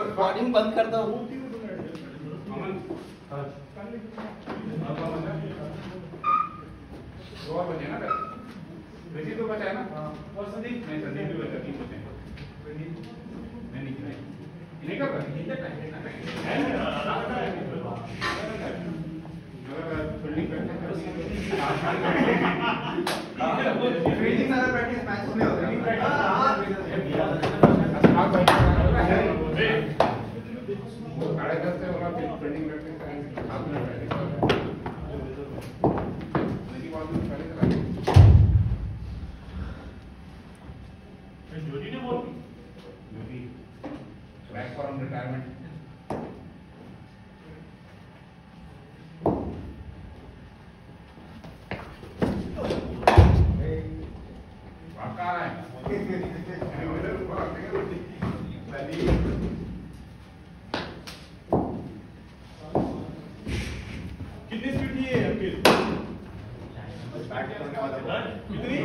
और रिकॉर्डिंग बंद कर दो बचे तो बचा है ना और संदीप नहीं संदीप भी बचा तीन बचे हैं मैं नहीं खिलाई इन्हें कब फील्डिंग फील्डिंग सारा प्रैक्टिस मैच में होता है साढ़े दस से होगा फिर फील्डिंग प्रैक्टिस करेंगे सात मिनट प्रैक्टिस करेंगे बॉल में पहले चला ज्योति ने बोल बैक फॉर रिटायरमेंट है हैं कितनी स्पीड थी ये अंकित कितनी?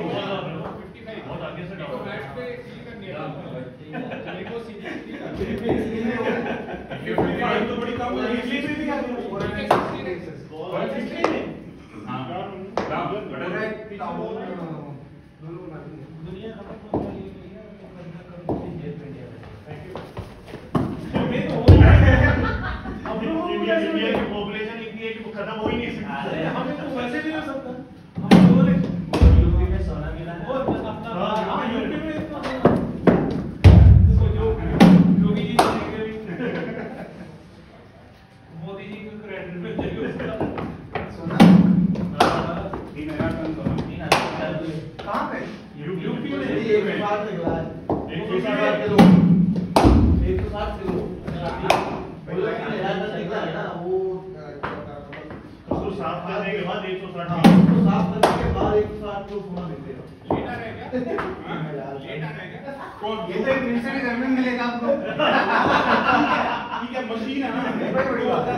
हैं ये तो एक मिनिस्टर ज़मीन मिलेगा आपको। ठीक है मशीन है ना। बड़ी बड़ी बात है।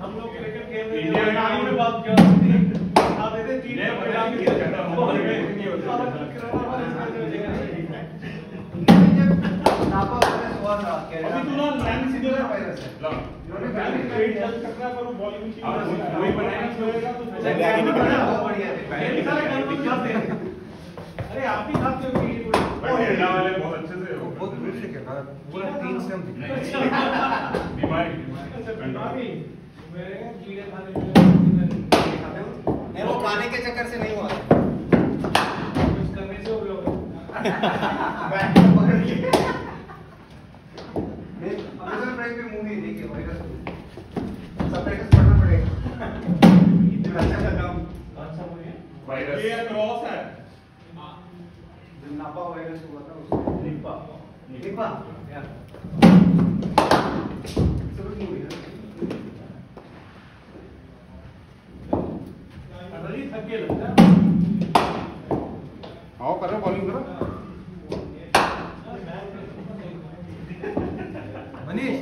हम लोग क्रिकेट खेल रहे इंडिया थे में बात कर रहे आप देते तीन पता की करता हूँ। बॉल में नापा वायरस अरे आप भी खाते हो ये बट वाले बहुत अच्छे से वो बहुत दूर से खेला पूरा तीन से हम नहीं बीमारी बीमारी मेरे कीड़े खाने में वो खाने के चक्कर से नहीं हुआ। कुछ करने से हो गया हुआ था उसमें निपा निपा या सब मूवी है अभी थक के लगता है आओ करो बॉलिंग करो मनीष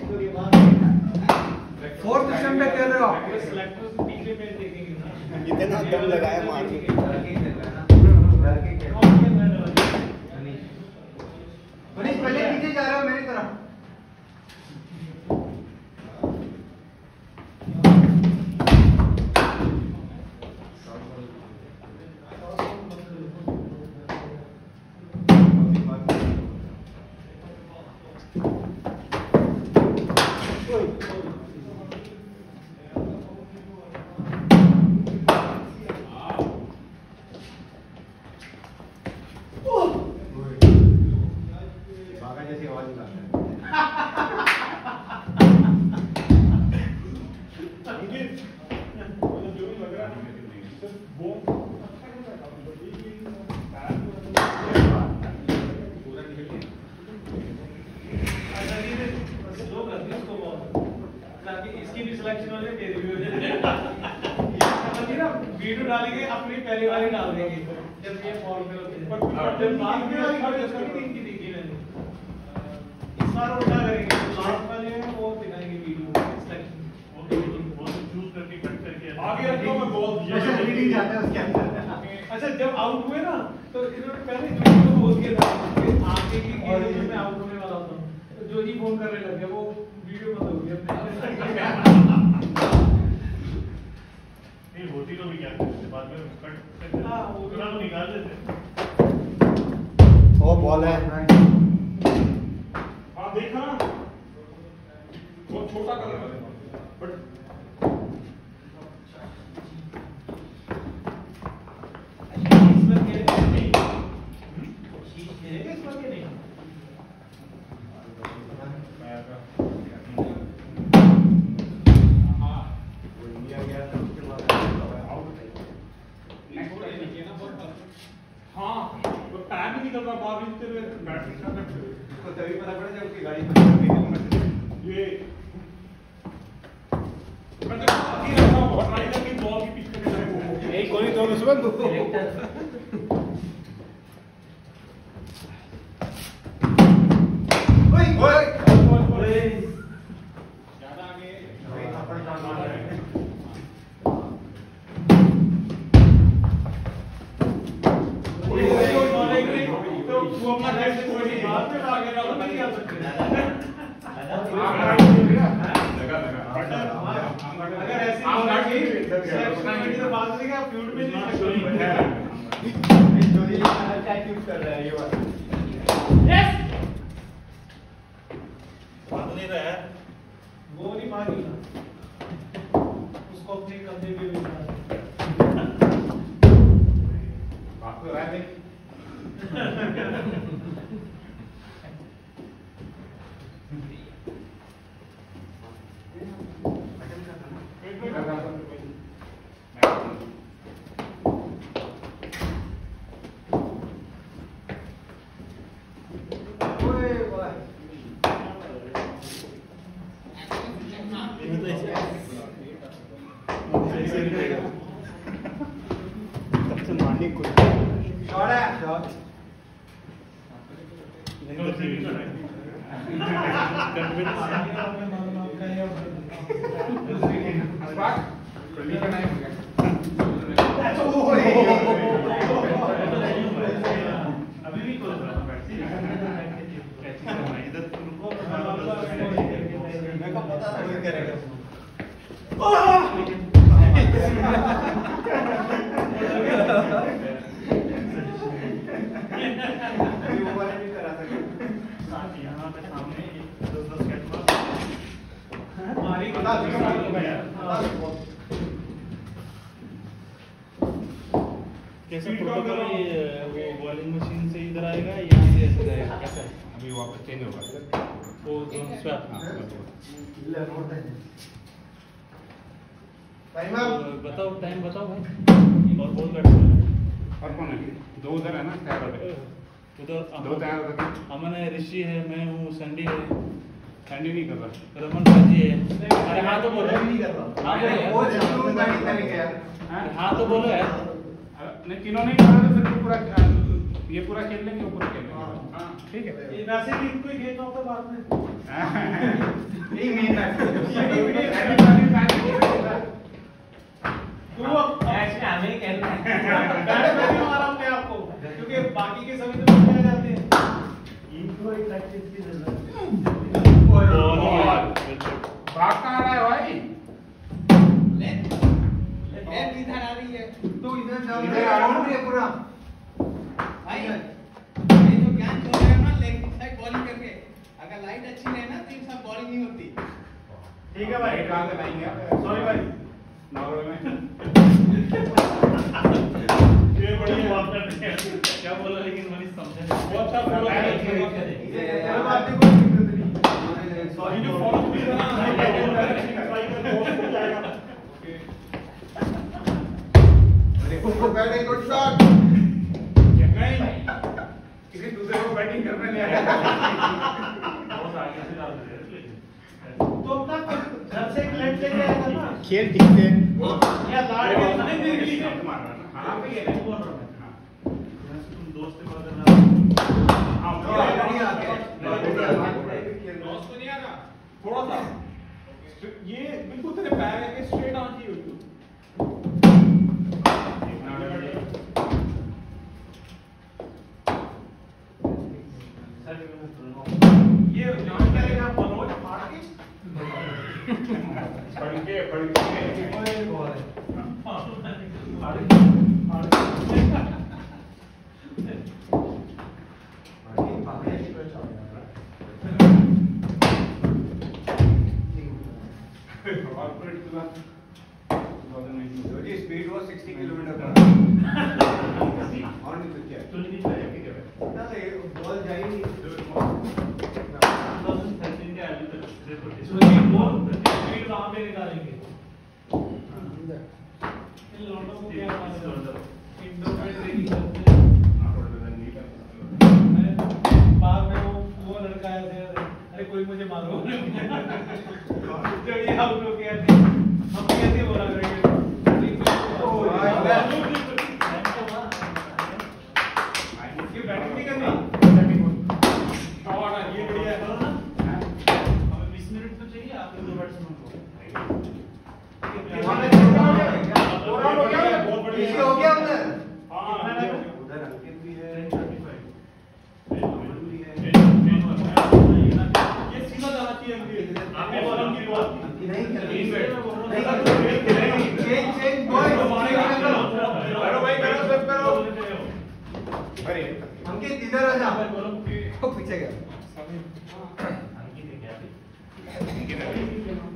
फोर्थ स्टंप पे खेल रहे हो आप? सिलेक्टर से पीछे पे देखेंगे। ना इतना दम लगाया मार के डर के खेल रहे हैं ना डर के खेल रहे कौन खेल रहा है हैं। मनीष मनीष पीछे जा रहा हो मेरी तरफ़ इस बार उल्टा करेंगे। लास्ट वाले वो दिखाएँगे वीडियो सिलेक्शन वो तो वो तो चूज़ करके कट करके आगे रखो मैं बहुत जैसे रीडिंग जाता है उसके अंदर। अच्छा जब आउट हुए ना तो इन्होंने पहले जो बोल दिया था आगे की गेम में आउट होने वाला था। जो ही फ़ोन करने लगे वो कोई तो वो अपना हेड से कोई नहीं बात में आगे रहो, नहीं आ सकते लगा लगा अगर ऐसी होगी सिलेक्शन कमेटी तो बात करेगा फ्यूड में नहीं सकते जोली अटैक यूज़ कर रहा है ये बात यस बात नहीं रहा है वो नहीं मांगी उसको अपने कंधे पे बिठा बात तो रहा है ओए ओए शॉट है शॉट अभी भी खोल रहा मेरे को पता था ये करेगा ये वो वाला नहीं करा सकते यहाँ पे सामने दस दस कैच मार मारी बता दो, बता दो। कैसे प्रोटोकॉल ये? वो बॉलिंग मशीन से इधर आएगा या इधर जाएगा कैसा अभी वापस चेंज होगा। वो तो हाँ, तो स्वैप टाइम बताओ टाइम बताओ भाई। और बॉल बैठ और कौन है दो उधर है ना तैयार हो उधर दो तैयार हो गए। ऋषि है मैं हूँ संडी है। सैंडी नहीं कर रहा रमन भाजी है अरे हाँ तो बोलो। नहीं कर रहा हाँ वो ज़रूर बैटिंग करेंगे यार हाँ? हाँ। तो बोलो यार। नहीं तीनों नहीं कर रहे तो फिर तो पूरा ये पूरा खेल लेंगे पूरा खेल लेंगे। हाँ ठीक है। ये वैसे भी इनको ही खेलना होता बाद में। नहीं मेन मैच तो मैच में हमें ही खेलना है। बैट में मारा अपने आप क्योंकि बाकी के सभी तो जाते हैं इनको एक प्रैक्टिस की ज़रूरत भाग कहाँ रहा है भाई? लेफ़्ट इधर आ रही है। तो इधर जाओ इधर आओ। बाउंड्री है। पूरा। भाई ये जो ज्ञान चल रहा है ना लेग साइड बॉलिंग करके अगर लाइट अच्छी रहे ना तो ये सब बॉलिंग नहीं होती। ठीक है भाई कहाँ से लाएँगे आप सॉरी भाई। नॉर्वे में ये बड़ी बात करते हैं। क्या बोला लेकिन मनीष समझे वो अच्छा follow ये जो follow भी ना, है हो जाएगा। उसको बैट गुड शॉट नहीं, किसी दूसरे को बैटिंग करने नहीं आया बहुत आगे से डाल दे तो अपना घर से एक लेफ़्ट लेके आया था ना। खेल ठीक है। या दाढ़ के नहीं देख ली मार रहा है हाँ पे ये नहीं बोल रहा मैं हाँ। तुम दोस्त के पास हाँ नहीं आ गया लॉस तो नहीं आ रहा थोड़ा सा। ये बिल्कुल तेरे पैर के स्ट्रेट आँख ही बिल्कुल 2019 जी स्पीड was 60 किलोमीटर पर और नहीं तो क्या? तो नहीं पाया ठीक है ना ये बॉल जाएगी 2013 के आगे तक इसमें ये बॉल स्पीड वहाँ पे निकालेंगे। इन लॉन्डो को क्या मालूम इंडो नहीं चेंज चेंज बॉय करो। भाई करो सब करो। अरे। अंकित इधर आ जा। पीछे गया। अंकित है क्या अभी?